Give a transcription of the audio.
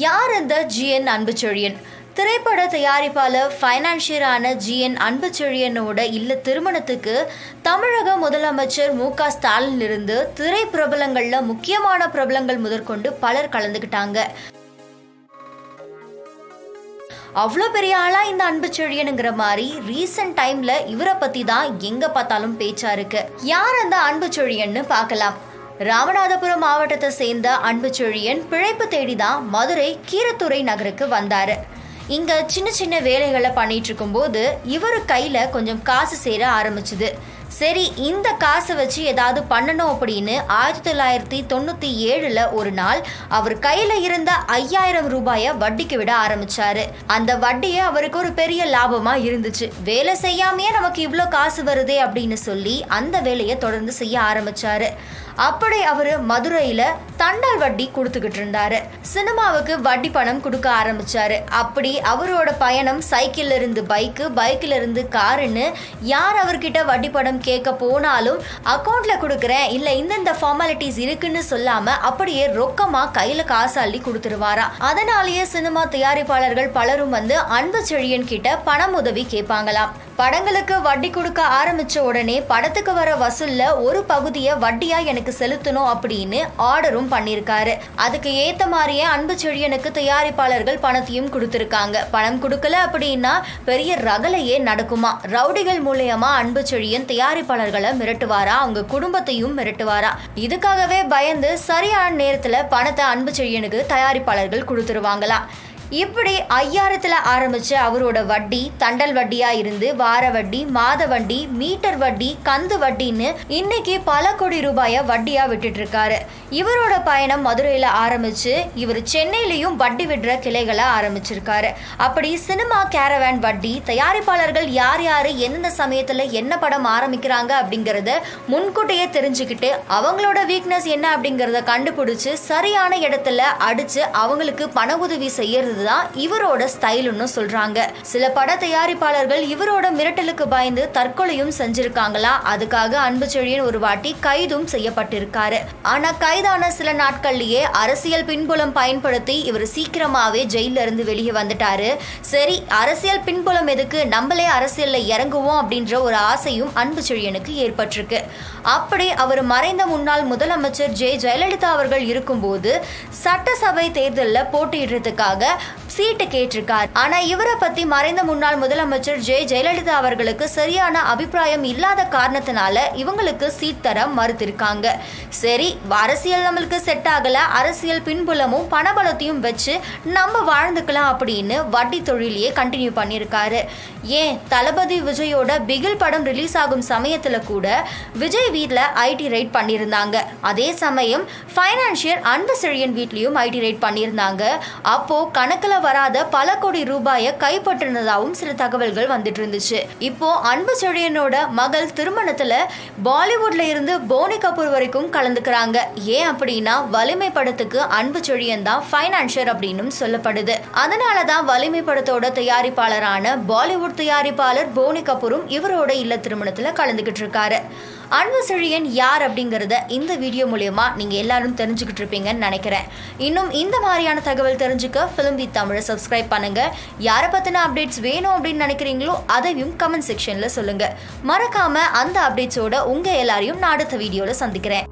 யார் அந்த ஜிஎன் அன்புச்செழியன்? திரைப்பட தயாரிப்பாளர் ஃபைனான்சியரான ஜிஎன் அன்புச்செழியனோட இல்ல திருமணத்துக்கு தமிழக முதலமைச்சர் மு க ஸ்டாலின் இருந்து திரை பிரபலங்கள்ல முக்கியமான பிரபலங்கள் முதற்கொண்டு பலர் கலந்துக்கிட்டாங்க அவ்வளோ பெரிய ஆளாக இந்த அன்பு செழியனுங்கிற மாதிரி ரீசெண்ட் டைமில் இவரை பற்றி தான் எங்கே பார்த்தாலும் பேச்சா இருக்கு. யார் அந்த அன்பு செழியன்னு பார்க்கலாம். ராமநாதபுரம் மாவட்டத்தை சேர்ந்த அன்பு செழியன் பிழைப்பு தேடிதான் மதுரை கீரத்துறை நகருக்கு வந்தாரு. இங்கே சின்ன சின்ன வேலைகளை பண்ணிட்டு இருக்கும்போது இவர் கையில் கொஞ்சம் காசு சேர ஆரம்பிச்சுது. சரி இந்த காசை வச்சு ஏதாவது பண்ணணும் அப்படின்னு ஆயிரத்தி தொள்ளாயிரத்தி தொண்ணூற்றி ஏழில் ஒரு நாள் அவர் கையில் இருந்த ஐயாயிரம் ரூபாயை வட்டிக்கு விட ஆரம்பிச்சாரு. அந்த வட்டியை அவருக்கு ஒரு பெரிய லாபமாக இருந்துச்சு. வேலை செய்யாமையே நமக்கு இவ்வளோ காசு வருதே அப்படின்னு சொல்லி அந்த வேலையை தொடர்ந்து செய்ய ஆரம்பிச்சாரு. அப்படி அவர் மதுரையில் தண்டால் வட்டி கொடுத்துக்கிட்டு இருந்தாரு. சினிமாவுக்கு வட்டி பணம் கொடுக்க ஆரம்பிச்சாரு. அப்படி அவரோட பயணம் சைக்கிள்ல இருந்து பைக்கு பைக்கில் இருந்து காருன்னு யார் அவர்கிட்ட வட்டி பணம் கேட்க போனாலும் அக்கௌண்ட்டில் கொடுக்குறேன் இல்லை இந்தந்த ஃபார்மாலிட்டிஸ் இருக்குன்னு சொல்லாமல் அப்படியே ரொக்கமாக கையில் காசு அள்ளி கொடுத்துருவாரா? அதனாலேயே சினிமா தயாரிப்பாளர்கள் பலரும் வந்து அன்பு செழியன் கிட்ட பணம் உதவி கேட்பாங்களாம். படங்களுக்கு வட்டி கொடுக்க ஆரம்பிச்ச உடனே படத்துக்கு வர வசூல்ல ஒரு பகுதியை வட்டியா எனக்கு செலுத்தணும் அப்படின்னு ஆர்டரும் பண்ணியிருக்காரு அதுக்கு ஏத்த மாதிரியே அன்பு செழியனுக்கு தயாரிப்பாளர்கள் பணத்தையும் கொடுத்துருக்காங்க. பணம் கொடுக்கல அப்படின்னா பெரிய ரகலையே நடக்குமா? ரவுடிகள் மூலியமா அன்பு செழியன் தயாரிப்பாளர்களை மிரட்டுவாரா? அவங்க குடும்பத்தையும் மிரட்டுவாரா? இதுக்காகவே பயந்து சரியான நேரத்துல பணத்தை அன்பு செழியனுக்கு தயாரிப்பாளர்கள் கொடுத்துருவாங்களாம் இப்படி ஐயாயிரத்தில் ஆரம்பித்த அவரோட வட்டி தண்டல் வட்டியாக இருந்து வார வட்டி மாத வட்டி மீட்டர் வட்டி கந்து வட்டின்னு இன்னைக்கு பல கோடி ரூபாயை வட்டியாக விட்டுட்டு இருக்காரு இவரோட பயணம் மதுரையில் ஆரம்பித்து இவர் சென்னையிலையும் வட்டி விடுற கிளைகளை ஆரம்பிச்சிருக்காரு. அப்படி சினிமா கேரவேன் வட்டி தயாரிப்பாளர்கள் யார் யார் எந்தெந்த சமயத்தில் என்ன படம் ஆரம்பிக்கிறாங்க அப்படிங்கிறத முன்கூட்டியே தெரிஞ்சுக்கிட்டு அவங்களோட வீக்னஸ் என்ன அப்படிங்கிறத கண்டுபிடிச்சு சரியான இடத்துல அடித்து அவங்களுக்கு பண உதவி செய்யறது தான் இவரோட ஸ்டைலுன்னு சொல்றாங்க. சில பட தயாரிப்பாளர்கள் இவரோட மிரட்டலுக்கு பயந்து தற்கொலையும் செஞ்சிருக்காங்களா? அதுக்காக அன்பு செழியன் ஒரு வாட்டி கைதும் செய்யப்பட்டிருக்காரு. ஆனா கைதான சில நாட்கள்லயே அரசியல் பின்புலம் பயன்படுத்தி இவர் சீக்கிரமாவே ஜெயில இருந்து வெளியே வந்துட்டாரு. சரி அரசியல் பின்புலம் எதுக்கு? நம்மளே அரசியல்ல இறங்குவோம் அப்படின்ற ஒரு ஆசையும் அன்பு செழியனுக்கு ஏற்பட்டிருக்கு. அப்படி அவர் மறைந்த முன்னாள் முதலமைச்சர் ஜெ. ஜெயலலிதா அவர்கள் இருக்கும்போது சட்டசபை தேர்தலில் போட்டியிடுறதுக்காக சீட்டு கேட்டிருக்கார். ஆனா இவரை பத்தி மறைந்த முன்னாள் முதலமைச்சர் ஜெ. ஜெயலலிதா அவர்களுக்கு சரியான அபிப்பிராயம் இல்லாத காரணத்தினால இவங்களுக்கு சீட் தர மறுத்திருக்காங்க. சரி அரசியல் நம்மளுக்கு செட் ஆகல. அரசியல் பின்புலமும் பணபலத்தையும் வச்சு நம்ம வாழ்ந்துக்கலாம் அப்படின்னு வட்டி தொழிலையே கண்டினியூ பண்ணியிருக்காரு. ஏன்? தளபதி விஜயோட பிகில் படம் ரிலீஸ் ஆகும் சமயத்துல கூட விஜய் வீட்டில் ஐடி ரைட் பண்ணியிருந்தாங்க. அதே சமயம் ஃபைனான்சியர் அன்பு செழியன் வீட்லேயும் ஐடி ரைட் பண்ணியிருந்தாங்க. அப்போ கணக்குல வராத பல கோடி ரூபாயை கைப்பற்றினதாகவும் சில தகவல்கள் வந்துட்டு இருந்துச்சு இப்போ அன்பு செழியனோட மகள் திருமணத்துல பாலிவுட்ல இருந்து போனி கபூர் வரைக்கும் கலந்துக்கிறாங்க. ஏன் அப்படின்னா வலிமை படத்துக்கு அன்பு செழியன் தான் ஃபைனான்சியர் அப்படின்னு சொல்லப்படுது. அதனால தான் வலிமை படத்தோட தயாரிப்பாளரான பாலிவுட் தயாரிப்பாளர் போனி கபூரும் இவரோட இல்ல திருமணத்துல கலந்துகிட்டு இருக்காரு அன்பு செழியன் யார் அப்படிங்கிறத இந்த வீடியோ மூலயமா நீங்கள் எல்லாரும் தெரிஞ்சுக்கிட்டு இருப்பீங்கன்னு நினைக்கிறேன். இன்னும் இந்த மாதிரியான தகவல் தெரிஞ்சுக்க ஃபிலிம் தி தமிழை சப்ஸ்கிரைப் பண்ணுங்க. யாரை பற்றின அப்டேட்ஸ் வேணும் அப்படின்னு நினைக்கிறீங்களோ அதையும் கமெண்ட் செக்ஷனில் சொல்லுங்கள் மறக்காமல் அந்த அப்டேட்ஸோட உங்கள் எல்லாரையும் நான் அடுத்த வீடியோவில் சந்திக்கிறேன்.